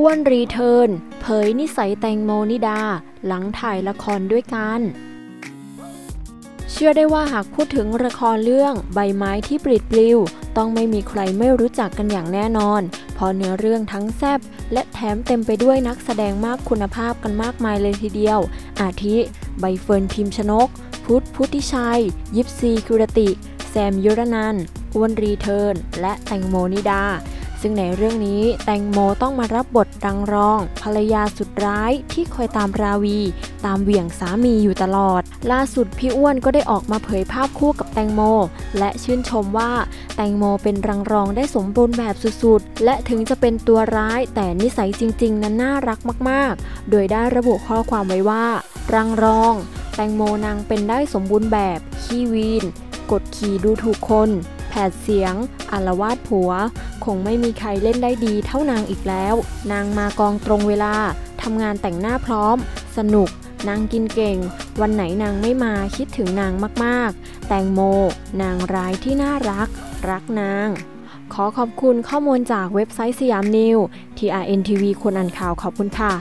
อ้วนรีเทิร์นเผยนิสัยแตงโมนิดา หลังถ่ายละครด้วยกัน เชื่อได้ว่าหากพูดถึงละครเรื่องใบไม้ที่ปลิดปลิว ต้องไม่มีใครไม่รู้จักกันอย่างแน่นอน เพราะเนื้อเรื่องทั้งแซบและแถมเต็มไปด้วยนักแสดงมากคุณภาพกันมากมายเลยทีเดียว อาทิ ใบเฟิร์นพิมชนก พุทธพุทธิชัย ยิปซีคีรติ แซมยุรนันท์อ้วนรีเทิร์นและแตงโมนิดา ซึ่งในเรื่องนี้แตงโมต้องมารับบทดังรอง ภรรยาสุดร้ายที่คอยตามราวี ตามเหวี่ยงสามีอยู่ตลอด ล่าสุดพี่อ้วนก็ได้ออกมาเผยภาพคู่กับแตงโม และชื่นชมว่าแตงโมเป็นรังรองได้สมบูรณ์แบบสุดๆ และถึงจะเป็นตัวร้ายแต่นิสัยจริง ๆ นั้นน่ารักมากๆ โดยได้ระบุข้อความไว้ว่า รังรอง แตงโมนางเป็นได้สมบูรณ์แบบขี้วีน กดขี่ดูถูกคน ดเสียงอารวาดผัว คงไม่มีใครเล่นได้ดีเท่านางอีกแล้ว นางมากองตรงเวลาทำงานแต่งหน้าพร้อม สนุก นางกินเก่ง วันไหนนางไม่มาคิดถึงนางมากๆ แตงโม นางร้ายที่น่ารัก รักนาง ขอขอบคุณข้อมูลจากเว็บไซต์สยามนิว TRNTV คนอ่านข่าวขอบคุณค่ะ